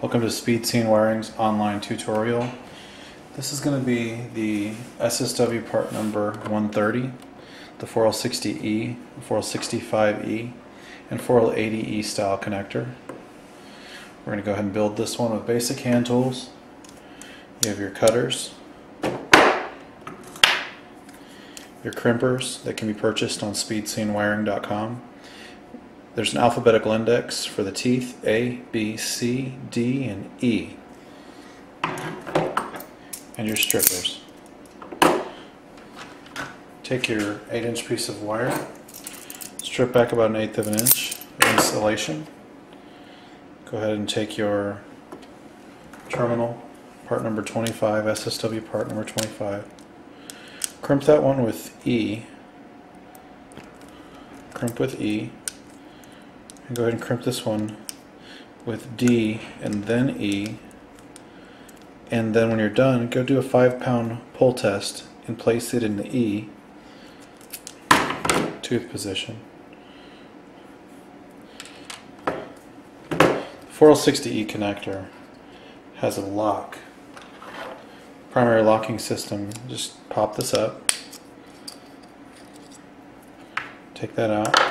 Welcome to Speed Scene Wiring's online tutorial. This is going to be the SSW part number 130, the 4L60E, 4L65E, and 4L80E style connector. We're going to go ahead and build this one with basic hand tools. You have your cutters, your crimpers that can be purchased on speedscenewiring.com. There's an alphabetical index for the teeth A, B, C, D, and E. And your strippers. Take your 8 inch piece of wire, strip back about an eighth of an inch of insulation. Go ahead and take your terminal, part number 25, SSW part number 25. Crimp that one with E. Crimp with E go ahead and crimp this one with D and then E. And then when you're done go do a five pound pull test and place it in the E tooth position. 4L60E connector has a lock primary locking system. Just pop this up. Take that out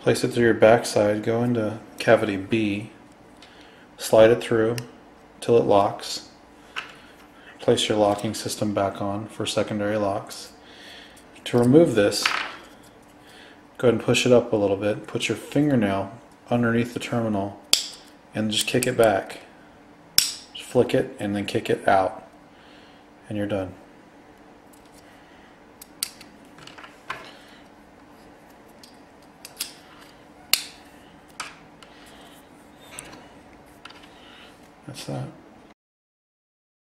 Place it through your backside, go into cavity B, slide it through till it locks. Place your locking system back on for secondary locks. To remove this, go ahead and push it up a little bit. Put your fingernail underneath the terminal and just kick it back. Just flick it and then kick it out. And you're done. That's that.